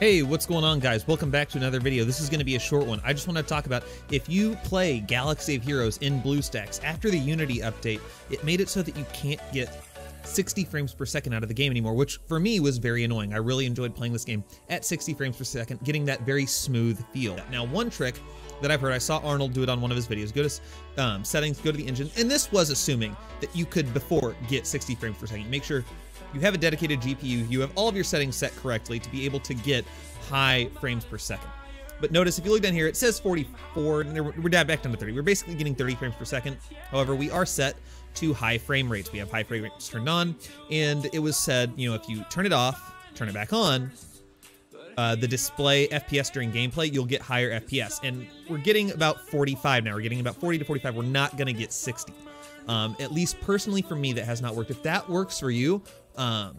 Hey, what's going on guys? Welcome back to another video. This is going to be a short one. I just want to talk about if you play Galaxy of Heroes in BlueStacks, after the Unity update, it made it so that you can't get 60 frames per second out of the game anymore, which for me was very annoying. I really enjoyed playing this game at 60 frames per second, getting that very smooth feel. Now, one trick that I've heard, I saw Ahnald do it on one of his videos. Go to um, settings, go to the engine, and this was assuming that you could before get 60 frames per second. Make sure you have a dedicated GPU, you have all of your settings set correctly to be able to get high frames per second. But notice if you look down here, it says 44, and we're down back down to 30. We're basically getting 30 frames per second. However, we are set to high frame rates. We have high frame rates turned on, and it was said, you know, if you turn it off, turn it back on, uh, the display FPS during gameplay, you'll get higher FPS. And we're getting about 45 now. We're getting about 40 to 45. We're not going to get 60. Um, at least personally for me, that has not worked. If that works for you, um,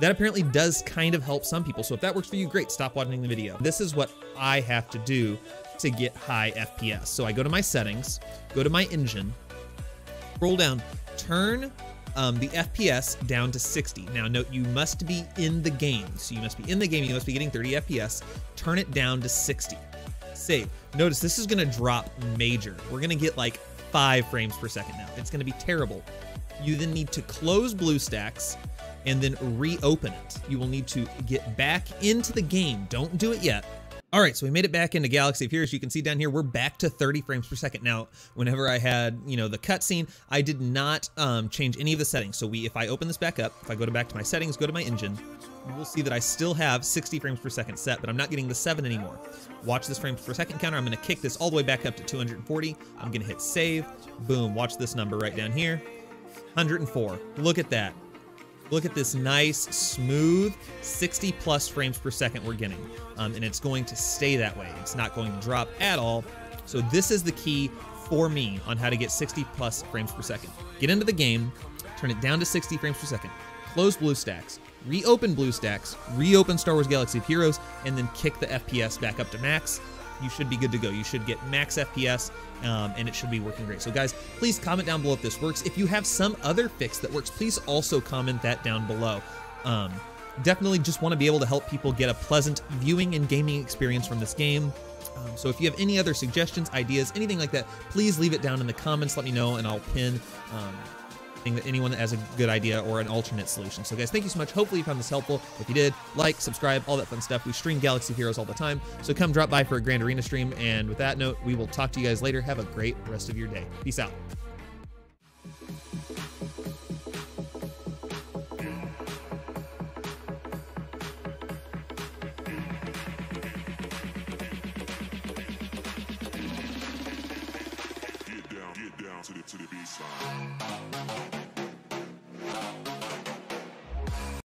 that apparently does kind of help some people. So if that works for you, great, stop watching the video. This is what I have to do to get high FPS. So I go to my settings, go to my engine, scroll down, turn um, the FPS down to 60. Now note, you must be in the game. So you must be in the game, you must be getting 30 FPS. Turn it down to 60. Save. Notice this is gonna drop major. We're gonna get like five frames per second now. It's gonna be terrible. You then need to close BlueStacks and then reopen it. You will need to get back into the game. Don't do it yet. All right, so we made it back into Galaxy of Heroes. You can see down here, we're back to 30 frames per second. Now, whenever I had, you know, the cutscene, I did not um, change any of the settings. So we, if I open this back up, if I go to back to my settings, go to my engine, you will see that I still have 60 frames per second set, but I'm not getting the seven anymore. Watch this frames per second counter. I'm gonna kick this all the way back up to 240. I'm gonna hit save. Boom, watch this number right down here. 104. Look at that. Look at this nice, smooth 60 plus frames per second we're getting. Um, and it's going to stay that way. It's not going to drop at all. So this is the key for me on how to get 60 plus frames per second. Get into the game, turn it down to 60 frames per second, close BlueStacks, reopen BlueStacks, reopen Star Wars Galaxy of Heroes, and then kick the FPS back up to max you should be good to go. You should get max FPS um, and it should be working great. So guys, please comment down below if this works. If you have some other fix that works, please also comment that down below. Um, definitely just want to be able to help people get a pleasant viewing and gaming experience from this game. Um, so if you have any other suggestions, ideas, anything like that, please leave it down in the comments. Let me know and I'll pin um, that anyone has a good idea or an alternate solution. So guys, thank you so much. Hopefully you found this helpful. If you did, like, subscribe, all that fun stuff. We stream Galaxy Heroes all the time. So come drop by for a Grand Arena stream. And with that note, we will talk to you guys later. Have a great rest of your day. Peace out. down to the to the B side.